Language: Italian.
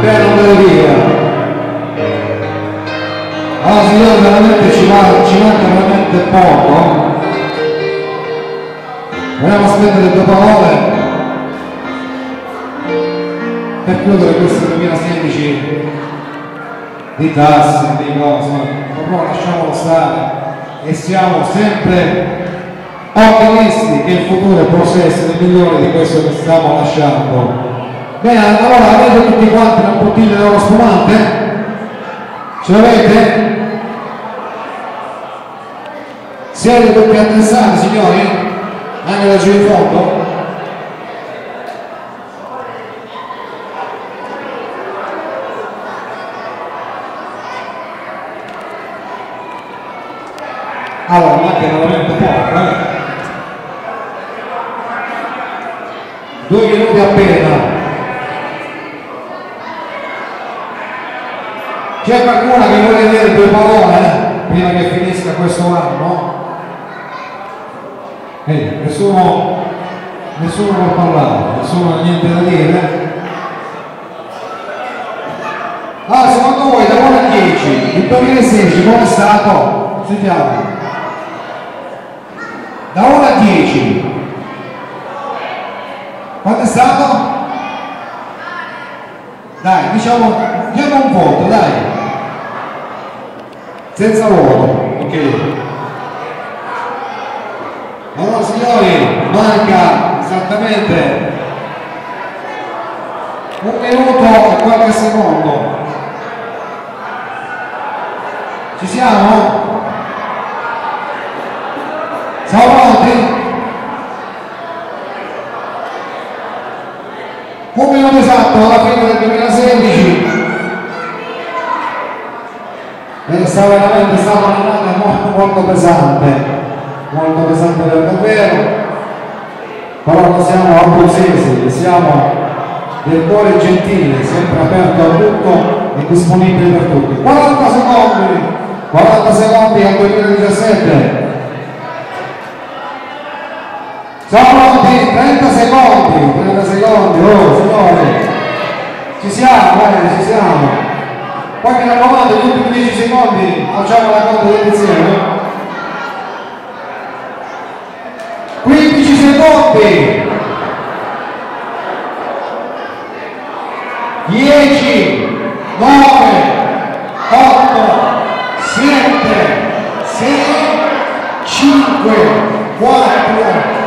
per andare via. Allora signore veramente ci, va, ci manca veramente poco. Vogliamo spendere due parole per chiudere questo 2016 di tasse, di cose, proprio lasciamolo stare e siamo sempre ottimisti che il futuro possa essere migliore di questo che stiamo lasciando. Bene, allora avete tutti quanti una bottiglia dello spumante? Ce l'avete? Siete tutti attrezzati signori? Anche laggiù in fondo? Allora manca veramente poco eh? due minuti appena c'è qualcuno che vuole dire due parole eh? prima che finisca questo anno eh, nessuno nessuno può parlare nessuno ha niente da dire ah secondo voi da 1 a 10 il 2016 come è stato? sentiamo da 1 a 10 quanto è stato? dai diciamo diamo un voto dai senza voto ok allora signori manca esattamente un minuto e qualche secondo ci siamo pronti? Un minuto esatto alla fine del 2016 e sta veramente stata un'annata molto molto pesante. Molto pesante per davvero. Però noi siamo abruzzesi siamo del cuore gentile sempre aperto a tutto e disponibile per tutti. 40 secondi! 40 secondi al 2017 siamo pronti? 30 secondi, 30 secondi, oh signore. Ci siamo, eh, ci siamo. Poi mi raccomando, ultimi 10 secondi facciamo la conta dell'insieme. 15 secondi. 10, 9, 8, 7, 6, 5, 4, 3,